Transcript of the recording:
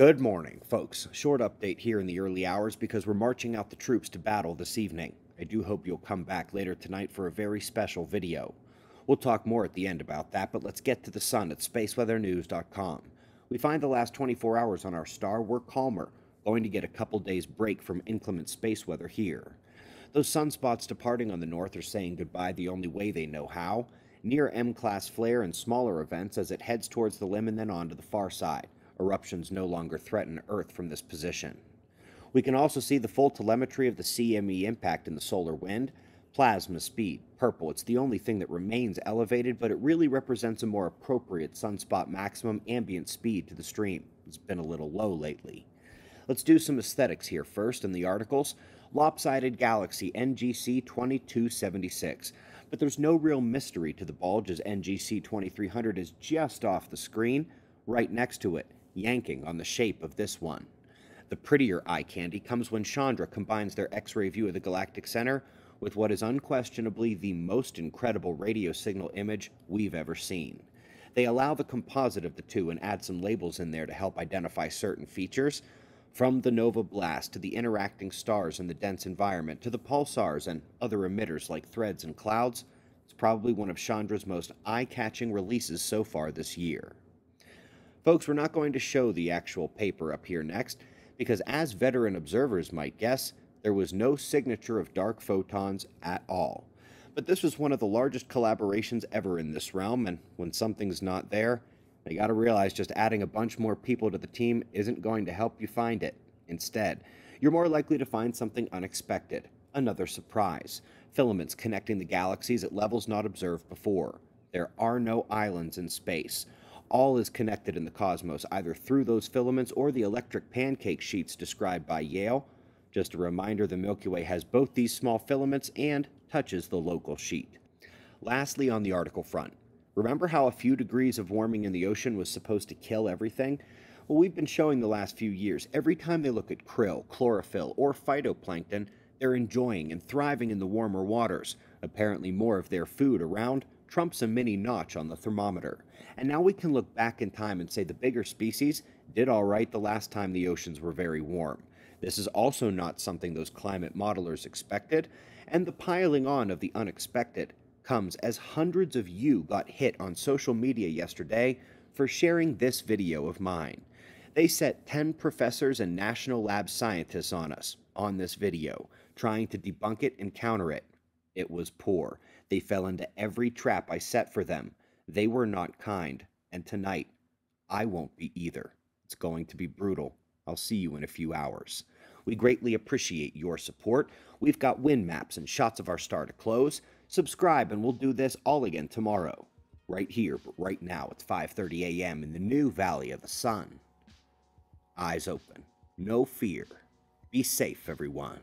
Good morning, folks. Short update here in the early hours because we're marching out the troops to battle this evening. I do hope you'll come back later tonight for a very special video. We'll talk more at the end about that, but let's get to the sun at spaceweathernews.com. We find the last 24 hours on our star were calmer, going to get a couple days break from inclement space weather here. Those sunspots departing on the north are saying goodbye the only way they know how, near M-class flare and smaller events as it heads towards the limb and then on to the far side eruptions no longer threaten Earth from this position. We can also see the full telemetry of the CME impact in the solar wind. Plasma speed, purple, it's the only thing that remains elevated, but it really represents a more appropriate sunspot maximum ambient speed to the stream. It's been a little low lately. Let's do some aesthetics here first in the articles. Lopsided Galaxy NGC 2276. But there's no real mystery to the bulge as NGC 2300 is just off the screen, right next to it yanking on the shape of this one. The prettier eye candy comes when Chandra combines their X ray view of the galactic center with what is unquestionably the most incredible radio signal image we've ever seen. They allow the composite of the two and add some labels in there to help identify certain features. From the nova blast to the interacting stars in the dense environment to the pulsars and other emitters like threads and clouds, it's probably one of Chandra's most eye catching releases so far this year. Folks, we're not going to show the actual paper up here next, because as veteran observers might guess, there was no signature of dark photons at all. But this was one of the largest collaborations ever in this realm, and when something's not there, you gotta realize just adding a bunch more people to the team isn't going to help you find it. Instead, you're more likely to find something unexpected, another surprise, filaments connecting the galaxies at levels not observed before. There are no islands in space all is connected in the cosmos, either through those filaments or the electric pancake sheets described by Yale. Just a reminder the Milky Way has both these small filaments and touches the local sheet. Lastly, on the article front, remember how a few degrees of warming in the ocean was supposed to kill everything? Well, we've been showing the last few years every time they look at krill, chlorophyll, or phytoplankton, they're enjoying and thriving in the warmer waters. Apparently, more of their food around trumps a mini notch on the thermometer. And now we can look back in time and say the bigger species did all right the last time the oceans were very warm. This is also not something those climate modelers expected, and the piling on of the unexpected comes as hundreds of you got hit on social media yesterday for sharing this video of mine. They set 10 professors and national lab scientists on us on this video, trying to debunk it and counter it. It was poor. They fell into every trap I set for them. They were not kind, and tonight, I won't be either. It's going to be brutal. I'll see you in a few hours. We greatly appreciate your support. We've got wind maps and shots of our star to close. Subscribe and we'll do this all again tomorrow. Right here, but right now it's 5:30 a.m. in the new Valley of the Sun. Eyes open. No fear. Be safe, everyone.